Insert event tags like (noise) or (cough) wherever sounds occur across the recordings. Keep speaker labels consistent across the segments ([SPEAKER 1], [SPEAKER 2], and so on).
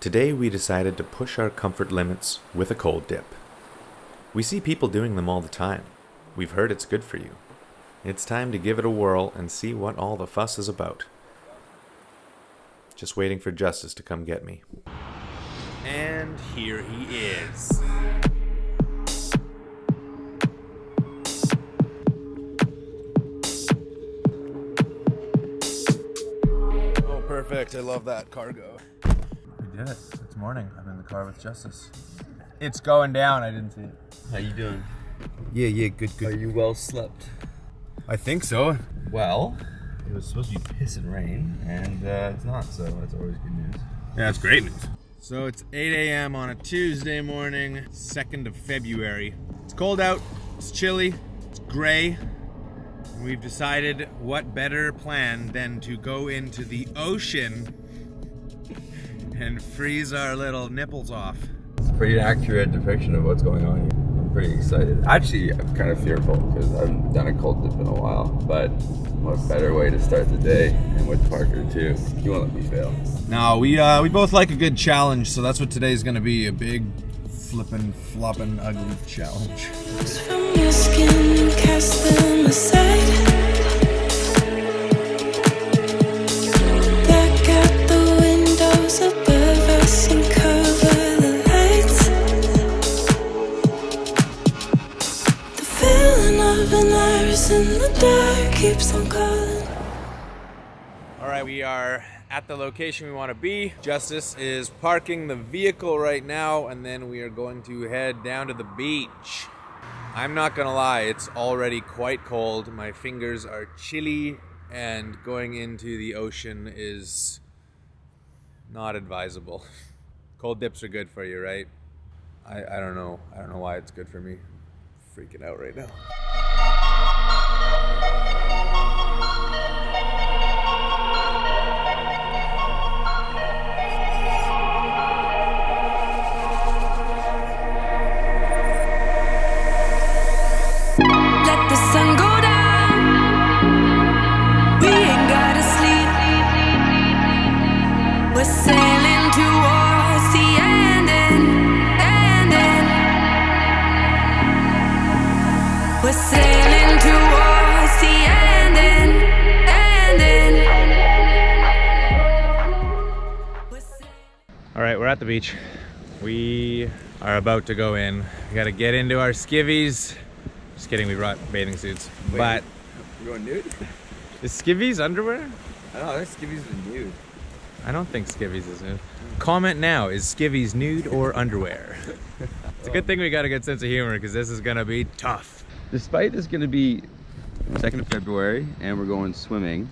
[SPEAKER 1] Today we decided to push our comfort limits with a cold dip. We see people doing them all the time. We've heard it's good for you. It's time to give it a whirl and see what all the fuss is about. Just waiting for Justis to come get me.
[SPEAKER 2] And here he is.
[SPEAKER 3] Oh, perfect. I love that cargo.
[SPEAKER 1] We did it. It's morning. I'm in the car with Justis.
[SPEAKER 2] It's going down. I didn't see it.
[SPEAKER 3] How you doing?
[SPEAKER 1] Yeah, yeah, good, good.
[SPEAKER 3] Are you well slept?
[SPEAKER 1] I think so.
[SPEAKER 3] Well, it was supposed to be piss and rain, and uh, it's not, so that's always good news.
[SPEAKER 1] Yeah, that's great news.
[SPEAKER 2] So it's 8 a.m. on a Tuesday morning, 2nd of February. It's cold out, it's chilly, it's gray. And we've decided what better plan than to go into the ocean and freeze our little nipples off.
[SPEAKER 3] It's a pretty accurate depiction of what's going on here. I'm pretty excited. Actually, I'm kind of fearful because I haven't done a cold dip in a while, but what better way to start the day, and with Parker too. You won't let me fail.
[SPEAKER 2] No, we uh, we both like a good challenge, so that's what today's gonna be a big, flippin', floppin', ugly challenge.
[SPEAKER 4] from your skin and cast them aside. Black out the windows
[SPEAKER 2] at the location we want to be. Justis is parking the vehicle right now, and then we are going to head down to the beach. I'm not gonna lie, it's already quite cold. My fingers are chilly, and going into the ocean is not advisable. (laughs) Cold dips are good for you, right? I, I don't know. I don't know why it's good for me. I'm freaking out right now. All right, we're at the beach. We are about to go in. We gotta get into our skivvies. Just kidding, we brought bathing suits. but
[SPEAKER 3] You going nude? (laughs)
[SPEAKER 2] is skivvies underwear?
[SPEAKER 3] I don't know, this skivvies been nude.
[SPEAKER 2] I don't think skivvies is nude. Comment now, is skivvies nude or underwear? (laughs) it's a good thing we got a good sense of humor because this is gonna be tough.
[SPEAKER 3] Despite this going to be 2nd of February and we're going swimming,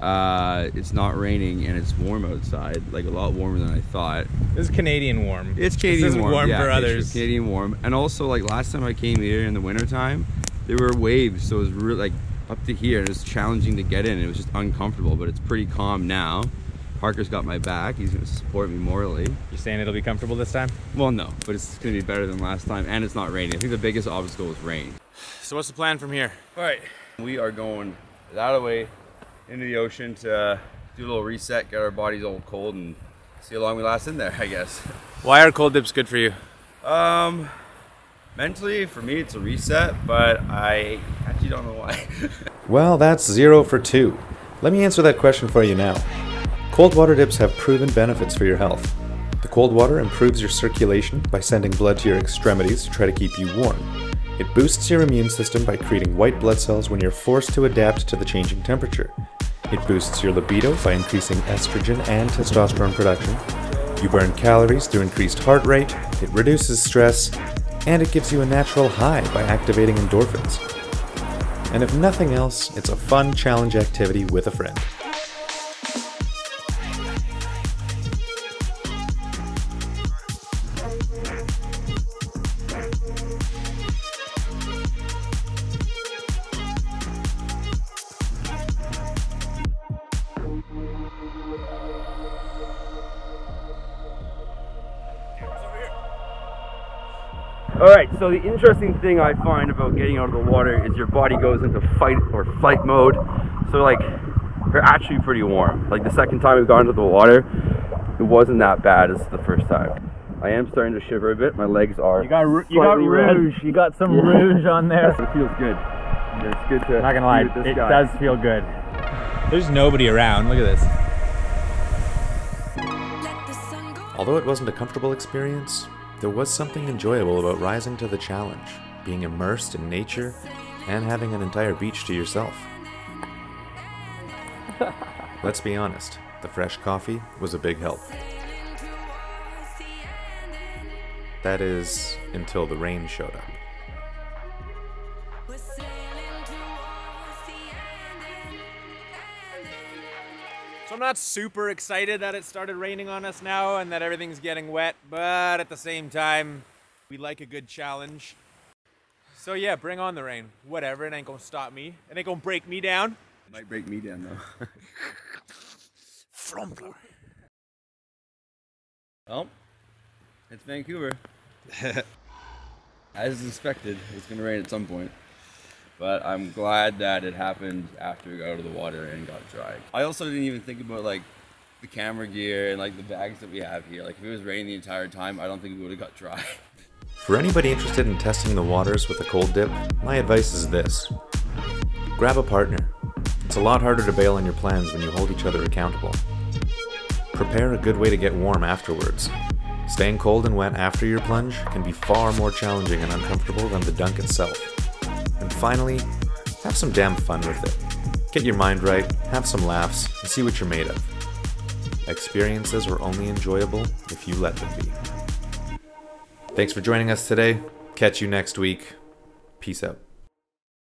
[SPEAKER 3] uh, it's not raining and it's warm outside, like a lot warmer than I thought.
[SPEAKER 2] This is Canadian warm.
[SPEAKER 3] It's Canadian
[SPEAKER 2] this is
[SPEAKER 3] warm,
[SPEAKER 2] warm
[SPEAKER 3] yeah,
[SPEAKER 2] for others.
[SPEAKER 3] Canadian warm, and also like last time I came here in the wintertime, there were waves, so it was really like up to here. and It was challenging to get in. It was just uncomfortable, but it's pretty calm now. Parker's got my back. He's gonna support me morally.
[SPEAKER 2] You're saying it'll be comfortable this time?
[SPEAKER 3] Well, no, but it's gonna be better than last time, and it's not raining. I think the biggest obstacle is rain.
[SPEAKER 2] So what's the plan from here?
[SPEAKER 3] All right, we are going that way into the ocean to do a little reset, get our bodies all cold, and see how long we last in there. I guess. (laughs)
[SPEAKER 2] Why are cold dips good for you?
[SPEAKER 3] Um, mentally, for me, it's a reset, but I actually don't know why. (laughs)
[SPEAKER 1] Well, that's zero for two. Let me answer that question for you now. Cold water dips have proven benefits for your health. The cold water improves your circulation by sending blood to your extremities to try to keep you warm. It boosts your immune system by creating white blood cells when you're forced to adapt to the changing temperature. It boosts your libido by increasing estrogen and testosterone production. You burn calories through increased heart rate, it reduces stress, and it gives you a natural high by activating endorphins. And if nothing else, it's a fun challenge activity with a friend.
[SPEAKER 3] All right, so the interesting thing I find about getting out of the water is your body goes into fight or flight mode. So like, we're actually pretty warm. Like the second time we've gone into the water, it wasn't that bad as the first time. I am starting to shiver a bit. My legs are.
[SPEAKER 5] You got ru- you got
[SPEAKER 3] slightly red.
[SPEAKER 5] rouge. You got some
[SPEAKER 3] Yeah.
[SPEAKER 5] rouge on there. (laughs)
[SPEAKER 3] It feels good. It's good to.
[SPEAKER 5] Not gonna lie,
[SPEAKER 3] be with this
[SPEAKER 5] it
[SPEAKER 3] guy.
[SPEAKER 5] does feel good. There's nobody around. Look at this.
[SPEAKER 1] Although it wasn't a comfortable experience, there was something enjoyable about rising to the challenge, being immersed in nature, and having an entire beach to yourself. (laughs) Let's be honest, the fresh coffee was a big help. That is, until the rain showed up.
[SPEAKER 2] So I'm not super excited that it started raining on us now and that everything's getting wet, but at the same time, we like a good challenge. So yeah, bring on the rain. Whatever, it ain't gonna stop me. It ain't gonna break me down.
[SPEAKER 3] Might break me down though. (laughs)
[SPEAKER 2] Frumpler.
[SPEAKER 3] Well, it's Vancouver. (laughs) As expected, it's gonna rain at some point. But I'm glad that it happened after we got out of the water and got dry. I also didn't even think about like the camera gear and like the bags that we have here. Like if it was raining the entire time, I don't think we would have got dry. (laughs)
[SPEAKER 1] For anybody interested in testing the waters with a cold dip, my advice is this grab a partner. It's a lot harder to bail on your plans when you hold each other accountable. Prepare a good way to get warm afterwards. Staying cold and wet after your plunge can be far more challenging and uncomfortable than the dunk itself. Finally, have some damn fun with it. Get your mind right, have some laughs, and see what you're made of. Experiences are only enjoyable if you let them be. Thanks for joining us today. Catch you next week. Peace out.